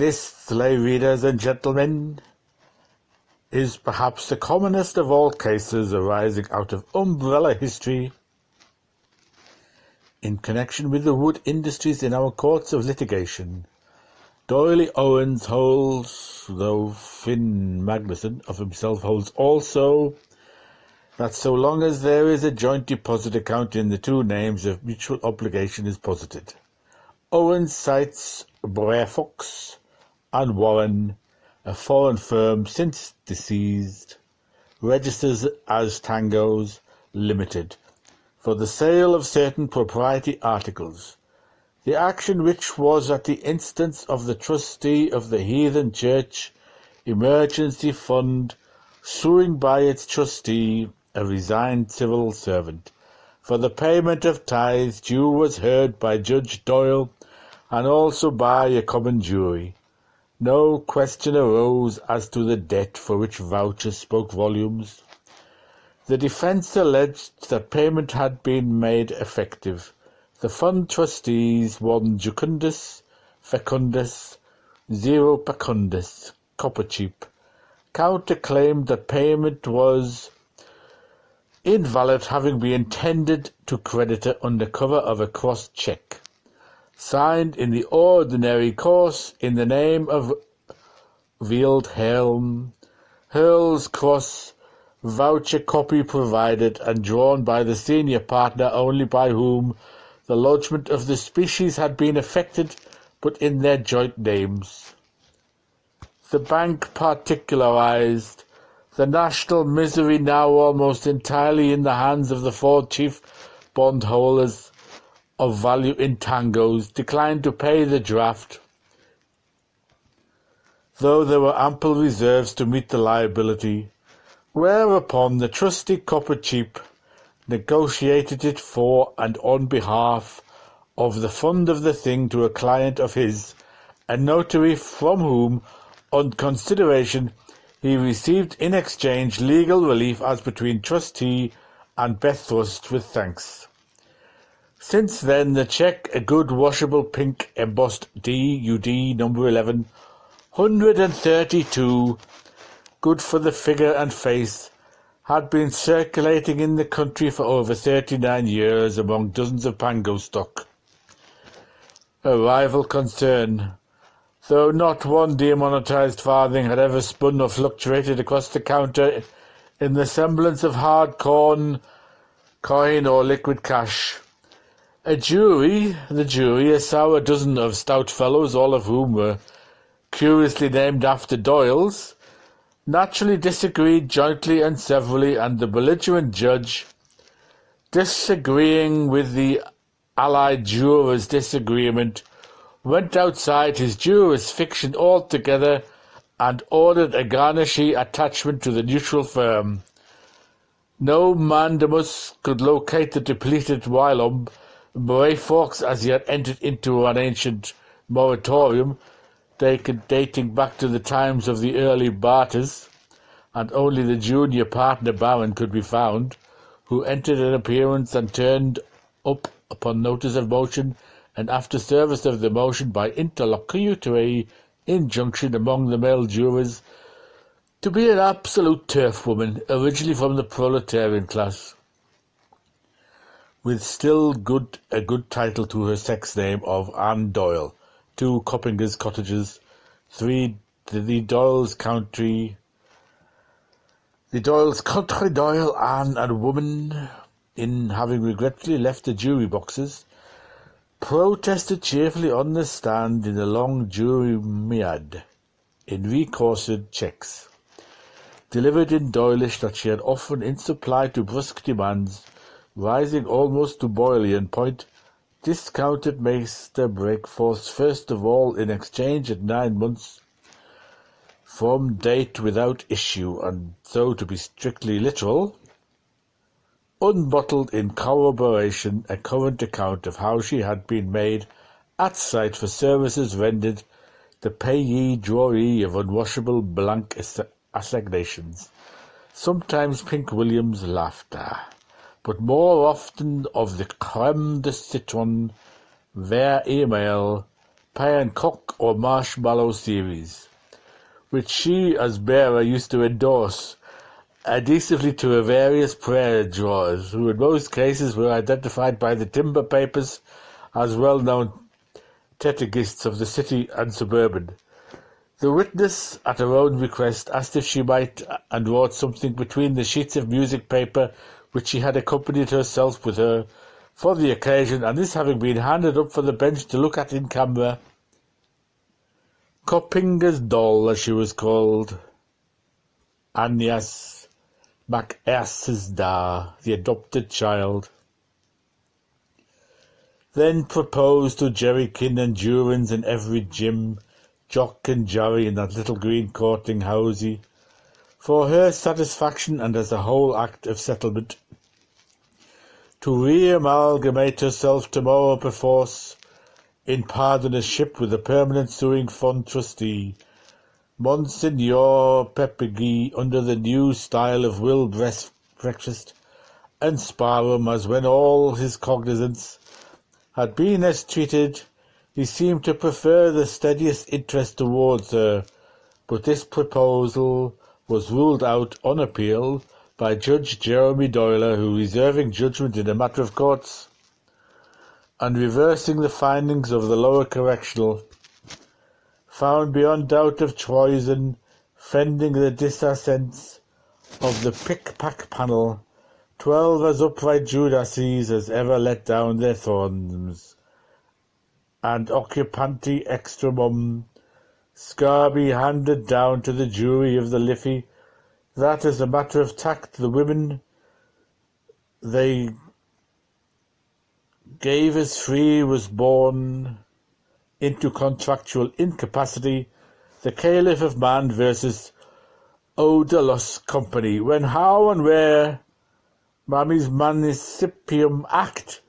This, lay readers and gentlemen, is perhaps the commonest of all cases arising out of umbrella history in connection with the wood industries in our courts of litigation. Doyle Owens holds, though Finn Magnusson of himself holds also, that so long as there is a joint deposit account in the two names, a mutual obligation is posited. Owens cites Brefox and Warren, a foreign firm since deceased, registers as Tangos Limited, for the sale of certain propriety articles. The action which was at the instance of the trustee of the Heathen Church Emergency Fund suing by its trustee, a resigned civil servant, for the payment of tithes due was heard by Judge Doyle and also by a common jury. No question arose as to the debt for which vouchers spoke volumes. The defence alleged that payment had been made effective the fund trustees one Jucundus Fecundus Xero Pecundus Coppercheap counter-claimed that payment was invalid having been intended to creditor under cover of a cross cheque, signed in the ordinary course in the name of Wildhelm, Hurl's cross voucher copy provided and drawn by the senior partner only by whom the lodgment of the species had been effected but in their joint names. The bank particularized. The national misery now almost entirely in the hands of the four chief bondholders of value in tangos declined to pay the draft, though there were ample reserves to meet the liability, whereupon the trustee Coppercheap negotiated it for and on behalf of the fund of the thing to a client of his, a notary from whom, on consideration, he received in exchange legal relief as between trustee and betrust with thanks. Since then, the cheque, a good washable pink embossed D.U.D. number 11, 132, good for the figure and face, had been circulating in the country for over thirty-nine years among dozens of Pango stock. A rival concern, though not one demonetised farthing had ever spun or fluctuated across the counter in the semblance of hard corn, coin, or liquid cash. A jury, the jury, a sour dozen of stout fellows, all of whom were curiously named after Doyles, naturally disagreed jointly and severally, and the belligerent judge, disagreeing with the allied jurors' disagreement, went outside his jurisdiction altogether and ordered a garnishee attachment to the neutral firm. No mandamus could locate the depleted whilom Brefox as he had entered into an ancient moratorium dating back to the times of the early barters, and only the junior partner baron could be found, who entered an appearance and turned up upon notice of motion and after service of the motion by interlocutory injunction among the male jurors to be an absolute turf woman, originally from the proletarian class, with still good a good title to her sex name of Anne Doyle, two Coppinger's cottages, three the Doyle's country, the Doyle's country Doyle, Anne and woman, in having regretfully left the jury boxes, protested cheerfully on the stand in the long jury mead, in recoursed cheques, delivered in Doylish that she had often in supply to brusque demands, rising almost to Boylian point, discounted Mr. Breakforth first of all in exchange at nine months from date without issue, and so to be strictly literal, unbottled in corroboration a current account of how she had been made at sight for services rendered the payee drawee of unwashable blank assignations, sometimes Pink William's laughter ah. But more often of the creme de citron, via email, pie and cock or marshmallow series, which she, as bearer, used to endorse adhesively to her various prayer drawers, who in most cases were identified by the timber papers as well-known tetragists of the city and suburban. The witness, at her own request, asked if she might, uh, and wrote something between the sheets of music paper which she had accompanied herself with her for the occasion, and this having been handed up for the bench to look at in camera, Coppinger's doll, as she was called, Agnes MacAsesda, the adopted child, then proposed to Jerry Kin and Durans and every Jim Jock and Jerry in that little green courting housey, for her satisfaction and as a whole act of settlement, to re-amalgamate herself tomorrow perforce in partnership with the Permanent Sewing Fund trustee, Monsignor Peppergy, under the new style of Will breakfast and sparrow, as when all his cognizance had been as treated he seemed to prefer the steadiest interest towards her, but this proposal was ruled out on appeal by Judge Jeremy Doyle, who, reserving judgment in the matter of courts and reversing the findings of the lower correctional, found beyond doubt of treason, fending the dissenters of the pick-pack panel, twelve as upright Judases as ever let down their thorns and occupanti extremum, Scarby handed down to the jury of the Liffey. That as a matter of tact. The women they gave as free was born into contractual incapacity, the Caliph of Man versus Odalos Company, when how and where Mammy's Municipium Act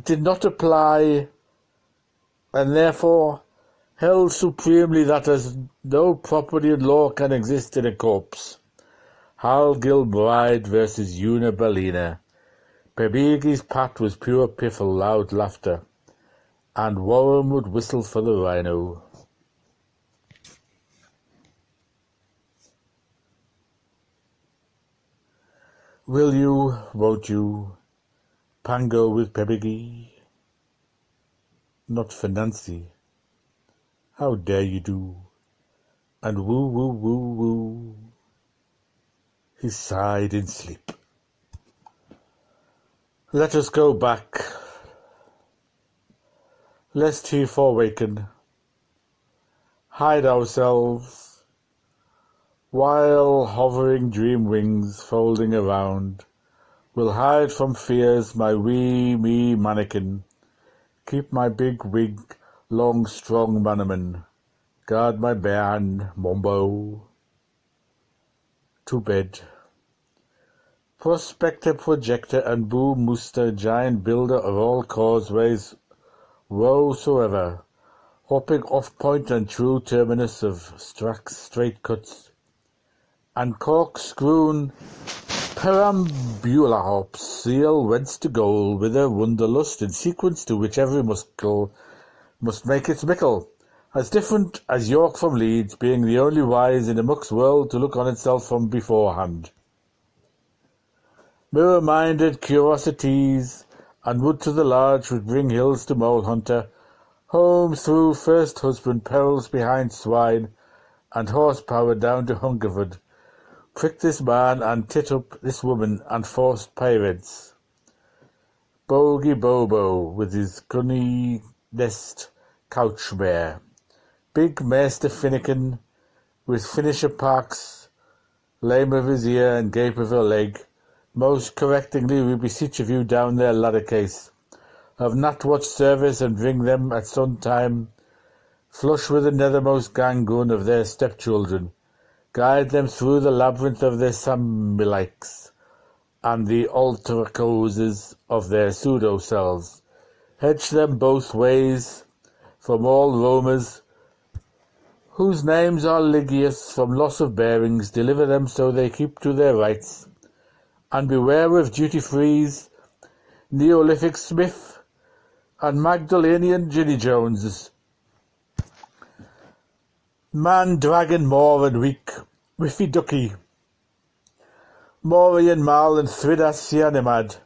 did not apply and therefore held supremely that as no property in law can exist in a corpse. Hal Gilbride versus Una Bellina. Pepigi's pat was pure piffle, loud laughter, and Warren would whistle for the rhino. Will you, won't you, pango with Pepigi? Not for Nancy. How dare you do? And woo woo woo woo. He sighed in sleep. Let us go back, lest he forewaken, hide ourselves, while hovering dream wings folding around, will hide from fears my wee me mannequin, Keep my big wig, long strong Bannerman, guard my hand, Mombo. To bed. Prospector, projector, and boom muster, giant builder of all causeways, wheresoever, hopping off point and true terminus of straight cuts, and corkscrewn Perambulahops seal whence to goal, whither wanderlust, in sequence to which every muscle must make its mickle, as different as York from Leeds, being the only wise in the muck's world to look on itself from beforehand. Mirror-minded curiosities, and wood to the large would bring hills to mole hunter, homes through first husband, perils behind swine, and horsepower down to Hungerford, Prick this man and tit up this woman and forced pirates. Bogey Bobo with his gunny nest couch bear. Big Master Finnegan with finisher Parks, lame of his ear and gape of her leg. Most correctingly we beseech of you down there ladder case. Of not watch service and bring them at some time flush with the nethermost gangoon of their stepchildren Guide them through the labyrinth of their Sambilikes and the ultracoses of their pseudo-cells. Hedge them both ways from all roamers whose names are ligious from loss of bearings, deliver them so they keep to their rights. And beware of duty-frees, Neolithic Smith, and Magdalenian Ginny Joneses. Man, dragon, more and weak, Wiffy Ducky, Morian Mal and Thridas Sianimad,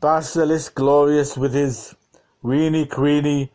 Basilisk glorious with his weeny queeny,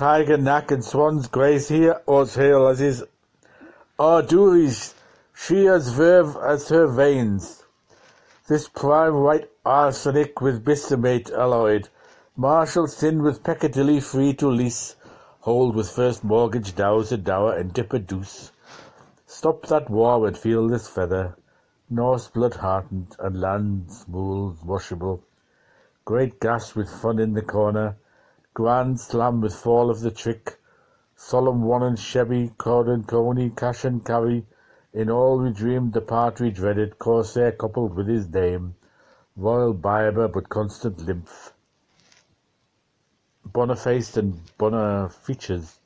tiger knack and swan's grace here, os hail as his Arduris, she as verve as her veins. This prime white arsenic with bismate alloyed, martial sin with Piccadilly free to lease, hold with first mortgage dows a dower and dip a deuce. Stop that war and feel this feather, Norse blood heartened and land smooth washable. Great gas with fun in the corner, grand slam with fall of the trick, solemn one and Chevy, Cord and Coney, cash and carry, in all we dreamed the part we dreaded, Corsair coupled with his dame, royal Biber but constant lymph. Boniface and Bonner features,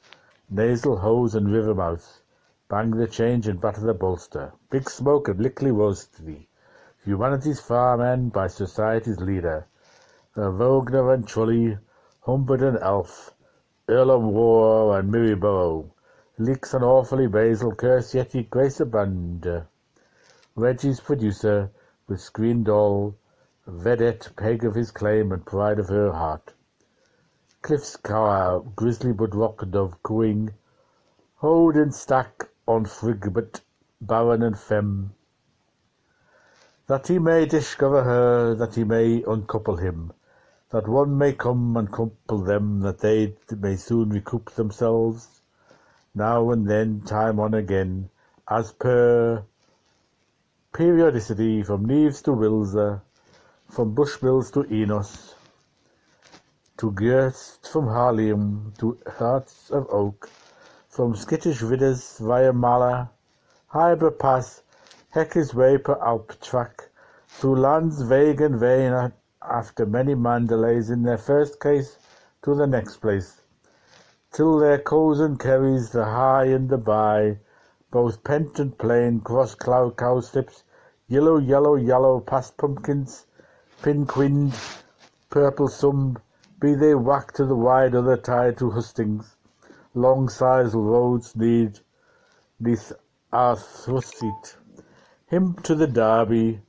nasal hose and river mouth, bang the change and batter the bolster, big smoke and lickly roast thee, humanity's far men by society's leader, Vogner and Trully, Humbert and Elf, Earl of War and Mirryborough, Leeks and awfully Basil, curse yet ye grace abund, Reggie's producer, with screen doll, vedette, peg of his claim and pride of her heart. Cliff's cower, grisly but rock dove cooing, hold and stack on frigate, baron and femme, that he may discover her, that he may uncouple him, that one may come and couple them, that they may soon recoup themselves, now and then, time on again, as per periodicity, from Neves to Wilzer, from Bushmills to Enos, to Gerst from Harlem to Hearts of Oak, from skittish Vidders via Mala, Hybra Pass, Hecker's Way per Alp track, through lands vague and vain after many Mandalays in their first case to the next place, till their cozen carries the high and the by, both pent and plain, cross cloud cowslips, yellow, yellow, yellow, past pumpkins, pin-quinned, purple some, be they whacked to the wide other tie to hustings, long sized roads need, neath our thrust him to the Derby,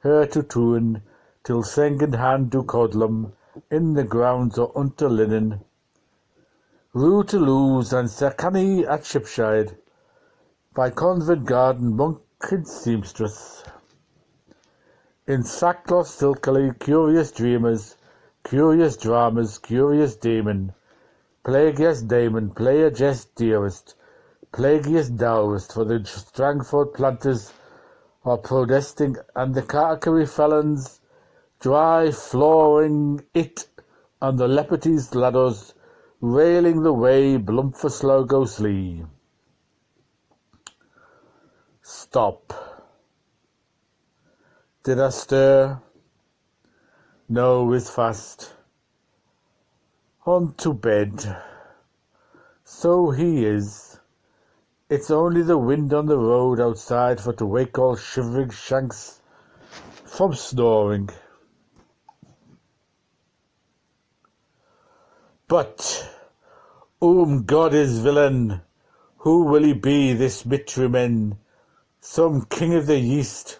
her to Tuin, till second hand do Codlem, in the grounds or unter linen, Rue to Lewes and Sercanny at Shipshide, by Convent Garden monk and seamstress. In sackcloth silkily, curious dreamers, curious dramas, curious demon, Plagius Damon, player jest dearest, Plagius dourest, for the Strangford planters are protesting, and the Carcary felons dry flooring it and the Lepoty's ladders, railing the way Blumfer go slee. Stop. Did I stir? No, is fast. On to bed. So he is. It's only the wind on the road outside for to wake all shivering shanks from snoring. But, whom God is villain, who will he be, this Mitrymen? Some king of the East,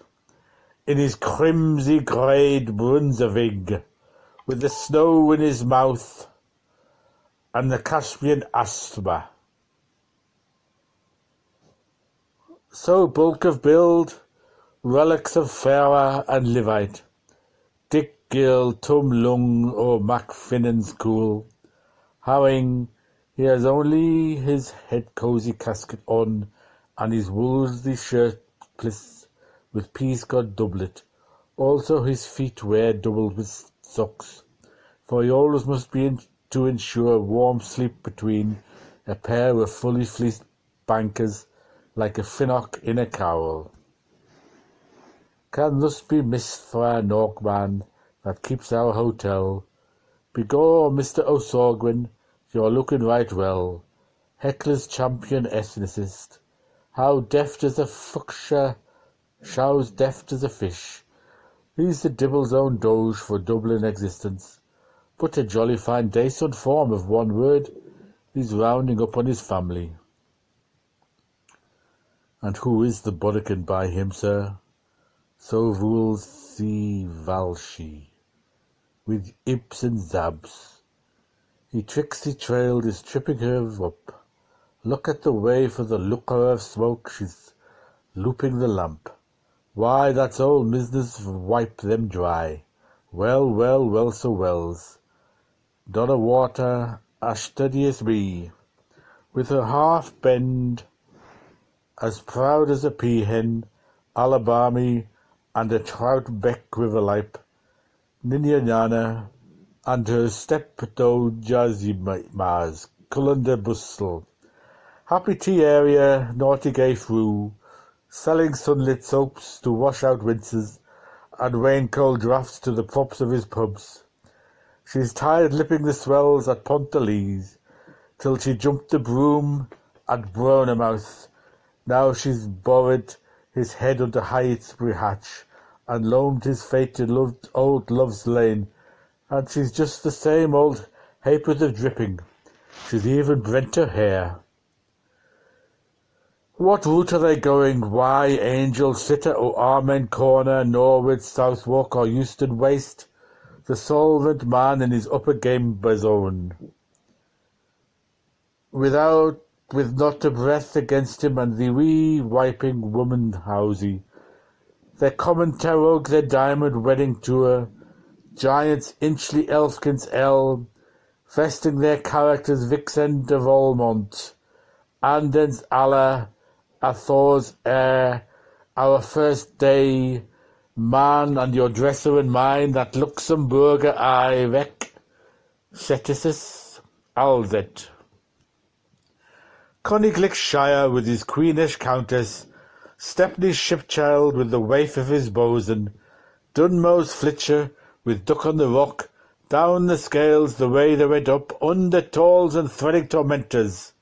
in his crimsy greyed Brunswick, with the snow in his mouth, and the Caspian asthma. So bulk of build, relics of Farah and Levite, Dick Gill, Tum Lung, or Macfinnan's cool, Howing, he has only his head cosy casket on, and his woolsey shirtpliss with peascod doublet; also his feet wear doubled with socks, for he always must be to ensure warm sleep between a pair of fully fleeced bankers like a finnock in a cowl. Can thus be missed Norkman that keeps our hotel. Begor, Mr. O'Sorgwin, you're looking right well. Heckler's champion ethnicist. How deft as a fuchsia, show's deft as a fish. He's the Dibble's own Doge for Dublin existence. But a jolly fine decent form of one word. He's rounding up on his family. And who is the bodkin by him, sir? So rules the Valshy, with ibs and zabs. He tricksy trailed is tripping her up. Look at the way for the looker of smoke, she's looping the lamp. Why, that's old Misner's wipe them dry. Well, well, well, so wells. Donna Water, as steady as me, with her half bend, as proud as a peahen, Alabamy, and a trout beck riverlipe, Ninyanyana, and her jazzy mars, Cullender bustle, Happy tea area, naughty gay through, selling sunlit soaps to wash out rinses, and weighing cold draughts to the props of his pubs. She's tired lipping the swells at Pontalese, till she jumped the broom at Mouth. Now she's buried his head under Heytesbury Hatch, and loamed his fate to old Love's Lane, and she's just the same old ha'porth of dripping. She's even brent her hair. What route are they going? Why, Angel, Sitter, or Amen Corner, Norwood, Southwark, or Euston Waste? The solvent man in his upper game zone, without, with not a breath against him, and the wee wiping woman housey. Their common tarogue, their diamond wedding tour, giants Inchley Elfkins Elm, vesting their characters Vixen de Volmont, Andens Allah, Athor's heir, our first day, man, and your dresser and mine, that Luxemburger I weg, Ceticis Alzet. Coniglickshire with his queenish countess, Stepney's shipchild with the waif of his bosun, Dunmo's flitcher with duck on the rock, down the scales the way they went up, under tolls and threading tormentors,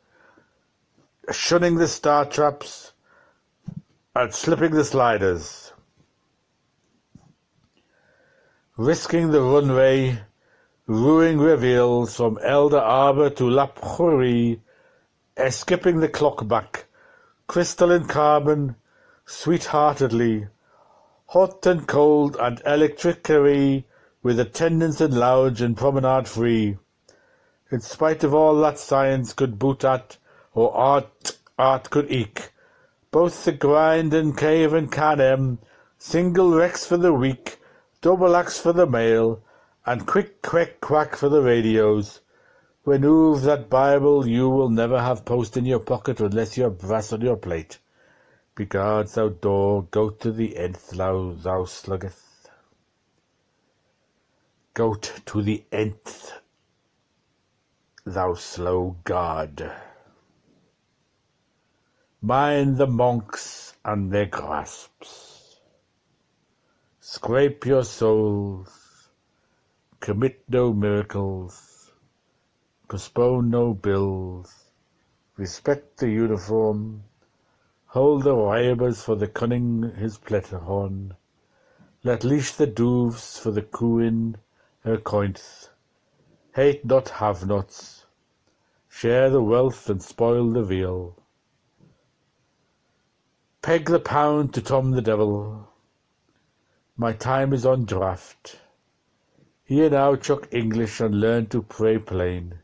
shunning the star traps and slipping the sliders, risking the runway, ruining reveals from Elder Arbor to La Prairie, skipping the clock back, crystalline carbon, sweetheartedly, hot and cold and electricary, with attendance and lounge and promenade free. In spite of all that science could boot at, or art art could eke. Both the grind and cave and canem, single rex for the week, double axe for the mail, and quick quack quack for the radios. Remove that Bible you will never have post in your pocket unless you're brass on your plate. Beguards thou door, go to the nth thou, thou sluggeth. Goat to the nth, thou slow god. Mind the monks and their grasps. Scrape your souls. Commit no miracles. Postpone no bills. Respect the uniform. Hold the rebers for the cunning his pletterhorn. Let leash the doves for the cooin her cointh. Hate not have-nots. Share the wealth and spoil the veal. Peg the pound to Tom the Devil. My time is on draft. Here now chuck English and learn to pray plain.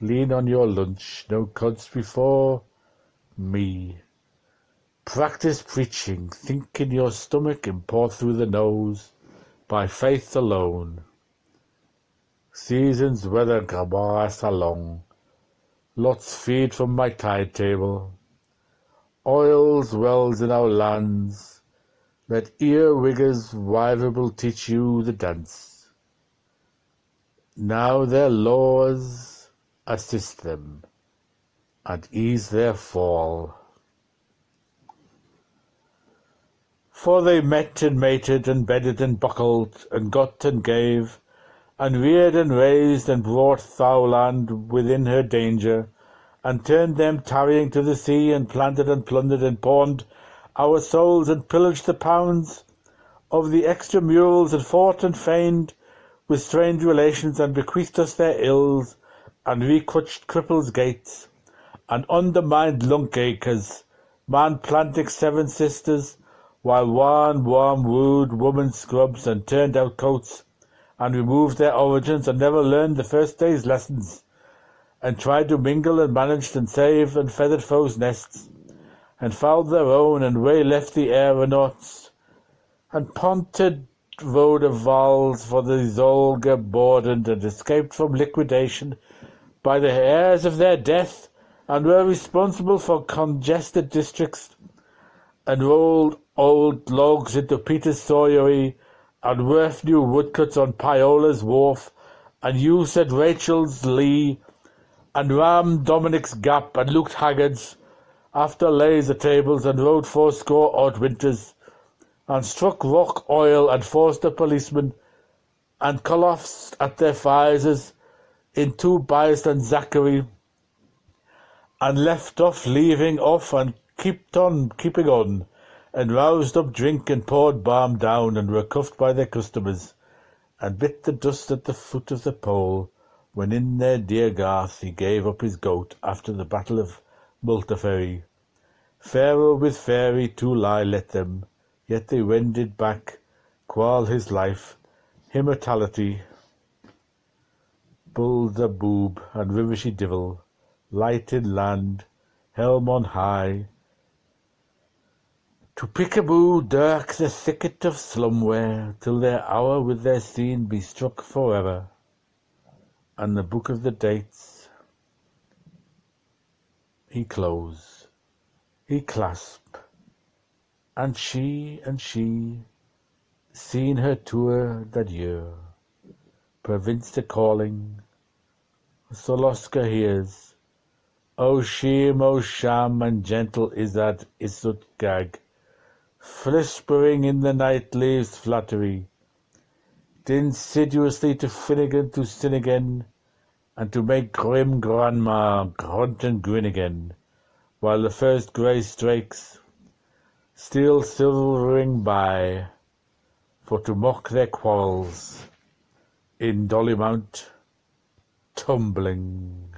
Lean on your lunch, no cuds before me. Practice preaching, think in your stomach, and pour through the nose, by faith alone. Seasons weather grabaras along, lots feed from my tide table. Oils wells in our lands, let earwiggers rival teach you the dance. Now their laws assist them, and ease their fall. For they met and mated and bedded and buckled, and got and gave, and reared and raised and brought thou land within her danger, and turned them tarrying to the sea, and planted and plundered and pawned our souls, and pillaged the pounds of the extramurals, and fought and feigned with strange relations, and bequeathed us their ills, and recrutched cripples' gates, and undermined lunk acres, man planting seven sisters, while one warm wooed woman scrubs and turned out coats, and removed their origins and never learned the first day's lessons, and tried to mingle and managed and save and feathered foes' nests, and fouled their own and way left the aeronauts, and ponted vauxhalls for the Zolga boarded and escaped from liquidation by the heirs of their death and were responsible for congested districts and rolled old logs into Peter's Sawyery and Worth new woodcuts on Piola's wharf and used at Rachel's Lee and rammed Dominic's Gap and looked Haggard's after laser tables and rode fourscore odd winters and struck rock oil and forced the policemen and colofts at their fires in two biased and Zachary and left off leaving off and kept on keeping on, and roused up drink and poured balm down, and were cuffed by their customers, and bit the dust at the foot of the pole, when in their dear Garth he gave up his goat after the battle of Multaferry. Pharaoh with fairy to lie let them, yet they wended back, qual his life, immortality, Bull the boob and rivershy divil, lighted land, helm on high. To Pickaboo dirk the thicket of slumware, till their hour with their scene be struck for ever. And the book of the dates he close, he clasp, and she and she seen her tour that year, province calling, Soloska hears, oh, O Shim, O oh, Sham, and gentle Izad Isut Gag, whispering in the night leaves flattery, insidiously to Finnegan to sin again, and to make grim grandma grunt and grin again, while the first grey strakes steal silvering by, for to mock their quarrels in Dollymount tumbling.